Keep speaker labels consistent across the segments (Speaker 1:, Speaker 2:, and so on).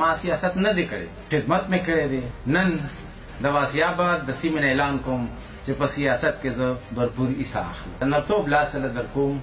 Speaker 1: ما سیاست نه دی کړی خدمت مې کړی دی نن د واسیا بعد د سیمې اعلان کوم چې په سیاست کې زه برپور ایسا اخلم د نرتوب لاس سره در کوم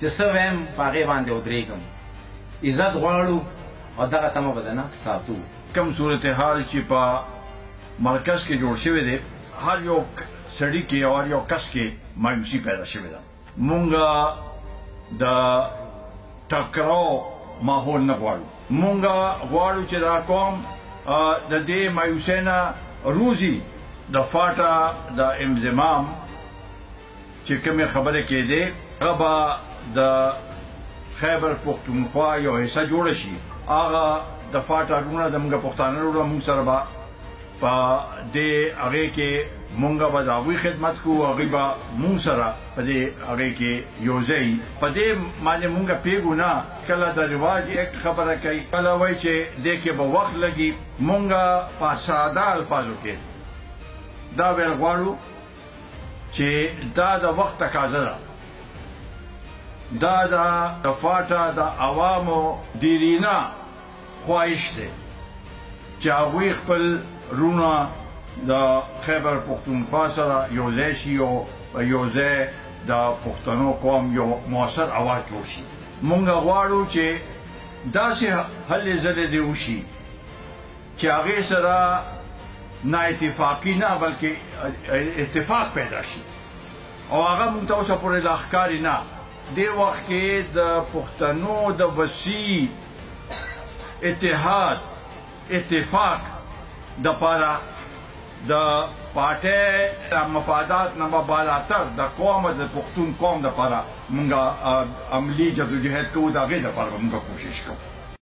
Speaker 1: چې څه ویم په هغې باندې ودرېږم عزت غواړو او دغه تمه به دنه ساتو
Speaker 2: کوم صورتحال چې په مرکز کې جوړ شوی دی هر یو سړی کې او هر یو کس کې مایوسی پیدا شوی ده مونږه د ټکراو ماحول نه غواړو مونږه غواړو چې دا قوم د دې مایوسینا روزي د فاټا د امزمام چې کومې خبرې کېدې هغه به د خیبر پښتونخوا یو حصه جوړه شي هغه د فاټ اړونه د موږ پښتانه وروڼه موږ سره به په دې هغه کې مونږ به د هغوی خدمت کوو هغوی به مونږ سره په دې هغه کې یو ځای په دې باندې مونږ پیګو نه کله د رواج اکټ خبره کوي کله وای چې دې کې به وخت لګي مونږ په ساده الفاظو کې دا ویل غواړو چې دا د وخت تقاضا ده، دا د فاټا د عوامو دیرینه خواهش دی چې هغوی خپل وروڼه د خیبر پښتونخوا سره یو ځای شي او په یو ځای د پښتنو قوم یو موثر اواز جوړ شي. موږ غواړو چې داسې هلې ځلې دې وشي. چې هغې سره نا اتفاقي نه بلکې اتفاق پیدا شي او هغه مونږ ته اوسه پورې لا ښکاري نه دې وخت کې د پښتنو د وسیع اتحاد اتفاق د پاره د پارټۍ مفادات نه بالاتر د قوم د پښتون قوم د پاره مونږه عملی جدوجهد کوو د هغې د پاره مونږه کوشش کوو